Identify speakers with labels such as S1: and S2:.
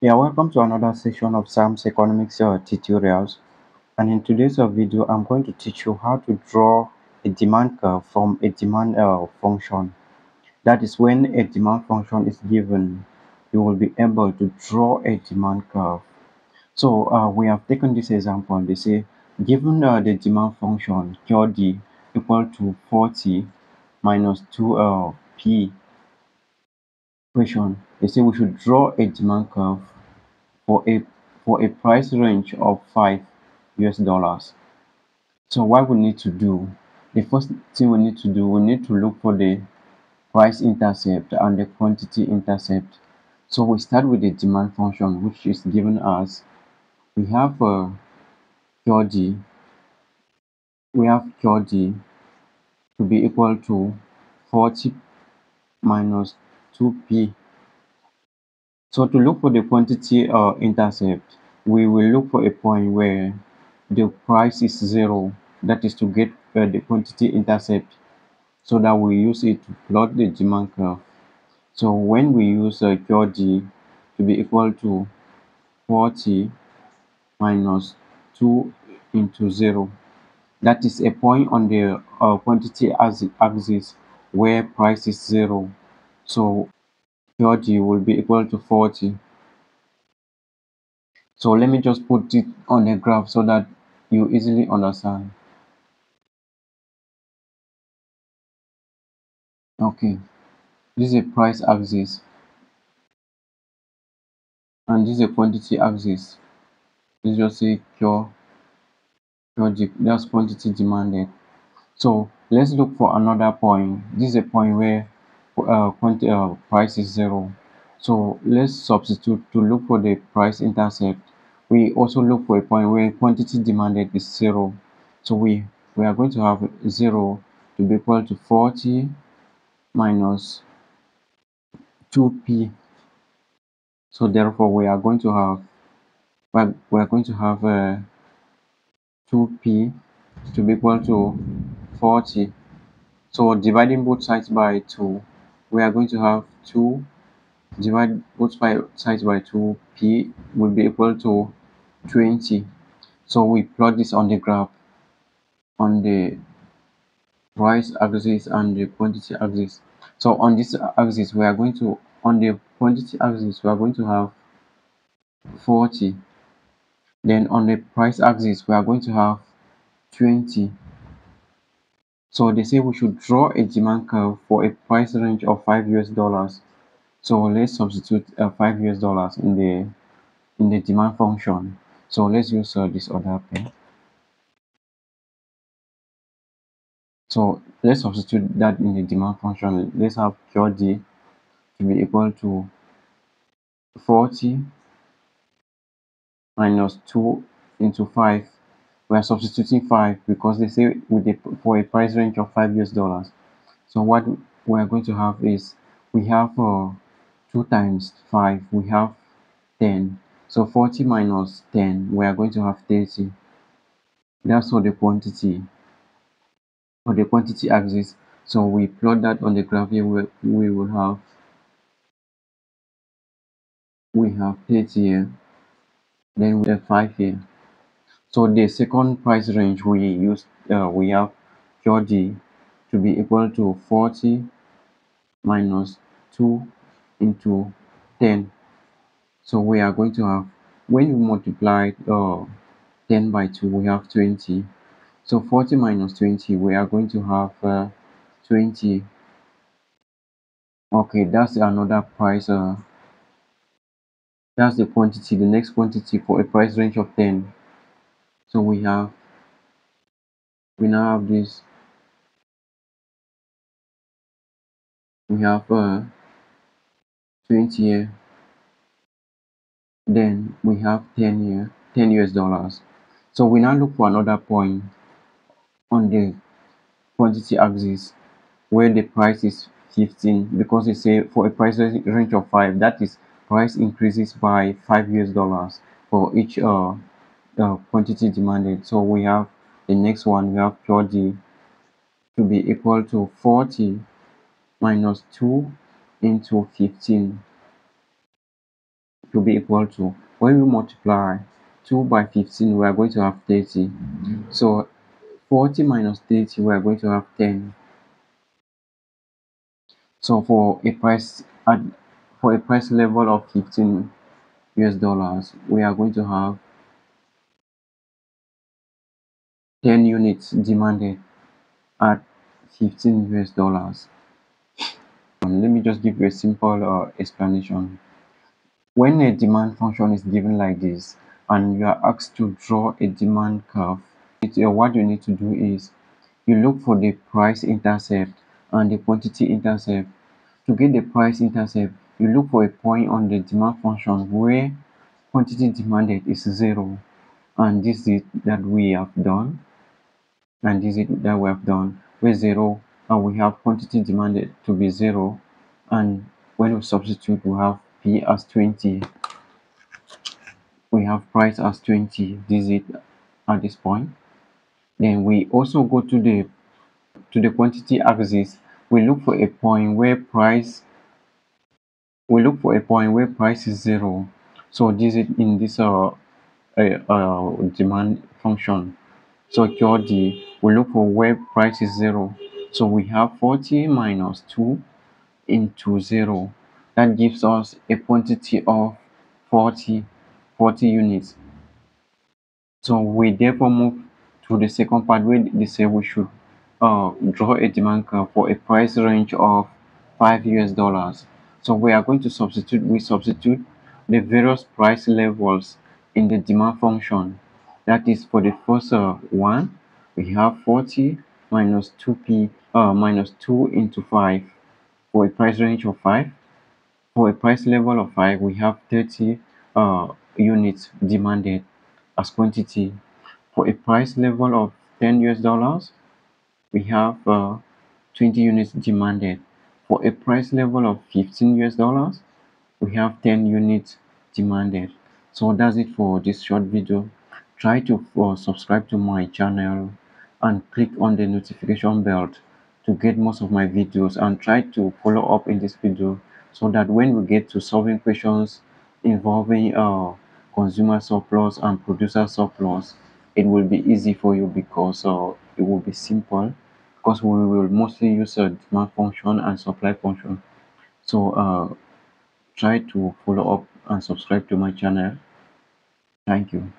S1: Yeah, welcome to another session of Sam's economics uh, tutorials. And in today's uh, video, I'm going to teach you how to draw a demand curve from a demand uh, function. That is when a demand function is given, you will be able to draw a demand curve. So uh, we have taken this example. And they say, given uh, the demand function QD equal to 40 minus 2p equation, they say we should draw a demand curve for a for a price range of 5 US dollars. So what we need to do, the first thing we need to do, we need to look for the price intercept and the quantity intercept. So we start with the demand function which is given as we have a QD, we have QD to be equal to 40 minus 2p. So to look for the quantity uh, intercept, we will look for a point where the price is zero. That is to get uh, the quantity intercept so that we use it to plot the demand curve so when we use uh, QD to be equal to 40 minus 2 into 0 that is a point on the uh, quantity axis where price is 0 so QD will be equal to 40 so let me just put it on a graph so that you easily understand. Okay this is a price axis. And this is a quantity axis. Let's just say Q logic that's quantity demanded. So let's look for another point. This is a point where uh, quantity uh, price is zero. So let's substitute to look for the price intercept. We also look for a point where quantity demanded is zero. So we we are going to have zero to be equal to 40 minus 2p so therefore we are going to have well, we are going to have uh, 2p to be equal to 40 so dividing both sides by 2 we are going to have 2 divided both by sides by 2 p will be equal to 20 so we plot this on the graph on the price axis and the quantity axis. So on this axis we are going to on the quantity axis we are going to have 40 then on the price axis we are going to have 20 so they say we should draw a demand curve for a price range of 5 US dollars. So let's substitute uh, 5 US dollars in the in the demand function. So let's use uh, this other pen so let's substitute that in the demand function. Let's have QD to be equal to 40 minus 2 into 5 we are substituting 5 because they say with the, for a price range of 5 US dollars. So what we are going to have is we have uh, 2 times 5 we have 10 so 40 minus 10 we are going to have 30 that's for the quantity for the quantity axis so we plot that on the graph here we, we will have we have 30 here. Then we have 5 here so the second price range we use uh, we have QD to be equal to 40 minus 2 into 10 so we are going to have when we multiply uh, 10 by 2 we have 20 so 40 minus 20 we are going to have uh, 20 okay that's another price uh, that's the quantity the next quantity for a price range of 10 so we have we now have this we have uh, 20 here then we have 10 here 10 US dollars. So we now look for another point on the quantity axis where the price is 15 because they say for a price range of 5 that is price increases by 5 US dollars for each uh, uh, quantity demanded. So we have the next one we have QD to be equal to 40 minus 2 into 15 to be equal to when we multiply 2 by 15 we are going to have 30 so 40 minus 30 we are going to have 10 so for a price at for a price level of 15 US dollars we are going to have 10 units demanded at 15 US dollars. Um, let me just give you a simple uh, explanation. When a demand function is given like this and you are asked to draw a demand curve it, uh, what you need to do is you look for the price intercept and the quantity intercept. To get the price intercept you look for a point on the demand function where quantity demanded is zero and this is that we have done and this is that we have done? Where zero and we have quantity demanded to be zero and when we substitute we have p as 20 we have price as 20 this is it at this point. Then we also go to the to the quantity axis. We look for a point where price we look for a point where price is zero. So this is in this uh, uh, uh demand function. So QD we look for where price is zero. So we have 40 minus 2 into 0 that gives us a quantity of 40 40 units. So we therefore move to the second part where they say we should uh, draw a demand curve for a price range of 5 US dollars. So we are going to substitute we substitute the various price levels in the demand function. That is for the first uh, one we have 40 minus 2p uh, minus 2 into 5 for a price range of 5 for a price level of 5 we have 30 uh, units demanded as quantity. For a price level of 10 US dollars we have uh, 20 units demanded. For a price level of 15 US dollars we have 10 units demanded. So that's it for this short video. Try to uh, subscribe to my channel and click on the notification bell to get most of my videos and try to follow up in this video so that when we get to solving questions involving uh, consumer surplus and producer surplus it will be easy for you because uh, it will be simple because we will mostly use a demand function and supply function. So uh, try to follow up and subscribe to my channel. Thank you